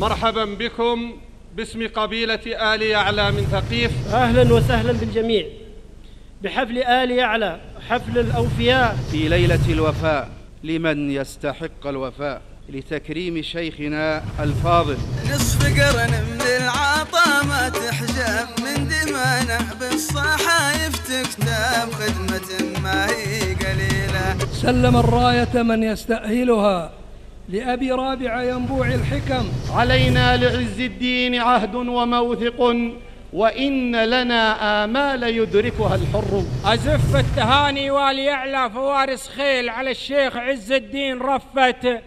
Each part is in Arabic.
مرحبا بكم باسم قبيلة آل يعلى من ثقيف. أهلا وسهلا بالجميع. بحفل آل يعلى حفل الأوفياء. في ليلة الوفاء لمن يستحق الوفاء؟ لتكريم شيخنا الفاضل. نصف قرن من العطا ما تحجب من دمانه بالصحايف تكتب خدمة ما هي قليلة. سلم الراية من يستأهلها. لأبي رابع ينبوع الحكم. علينا لعز الدين عهد وموثق وإن لنا آمال يدركها الحر. أزف التهاني وليعلى فوارس خيل على الشيخ عز الدين رفت.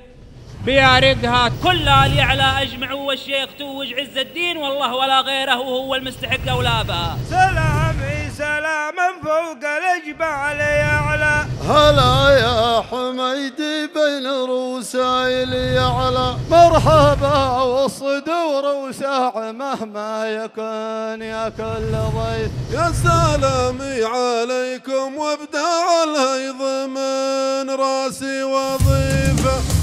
بياردها كل آل يعلى أجمعوا والشيخ توج عز الدين والله ولا غيره وهو المستحق أولابها سلامي سلاما فوق الجبال يعلى هلا يا حميدي بين رسائل يعلى مرحبا والصدور وساع مهما يكن يا كل ضيف. يا سلامي عليكم وابدع الهيض من راسي وظيفة.